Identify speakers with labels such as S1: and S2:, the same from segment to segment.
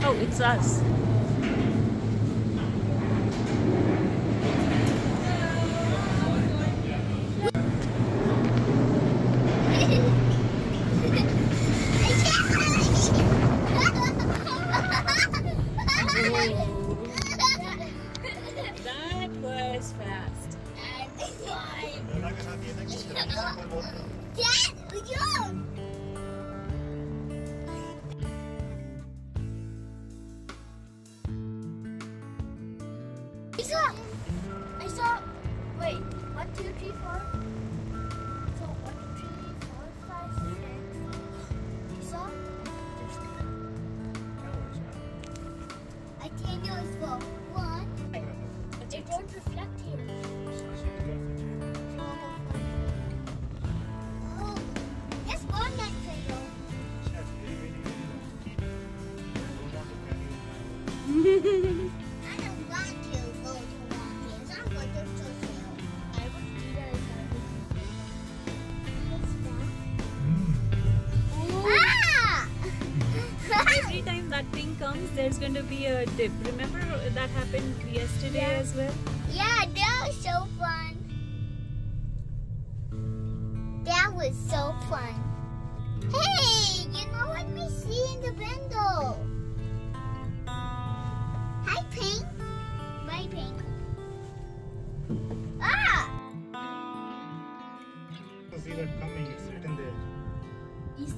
S1: Oh, it's us. Every time that thing comes, there's going to be a dip. Remember that happened yesterday
S2: Yeah.
S1: as well?
S2: yeah, that was so fun. That was so fun. Hey, you know what we see in the window?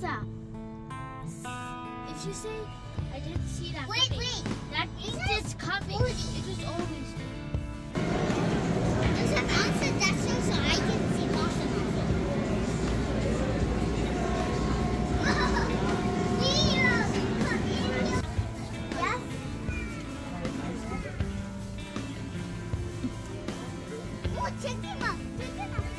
S3: Isa, if you say I didn't see that
S2: Wait,
S3: coming,
S2: wait.
S3: that means
S2: Isa,
S3: it's coming.
S2: Woody.
S3: It was always
S2: There's an answer that shows so I can see. Oh, check him out. Check him out.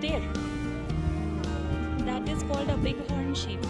S1: There. That is called a bighorn sheep.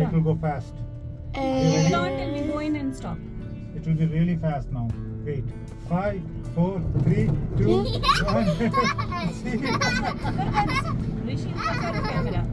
S4: It will go fast.
S1: Hold on till we go in and stop.
S4: It will be really fast now. Wait. Five, four, three, two, one.
S1: Rishi, look at the camera.